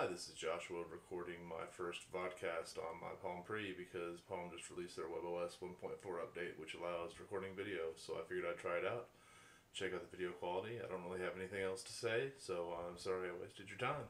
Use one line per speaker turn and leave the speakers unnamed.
Hi, this is Joshua recording my first vodcast on my Palm Pre because Palm just released their WebOS 1.4 update, which allows recording video. So I figured I'd try it out, check out the video quality. I don't really have anything else to say, so I'm sorry I wasted your time.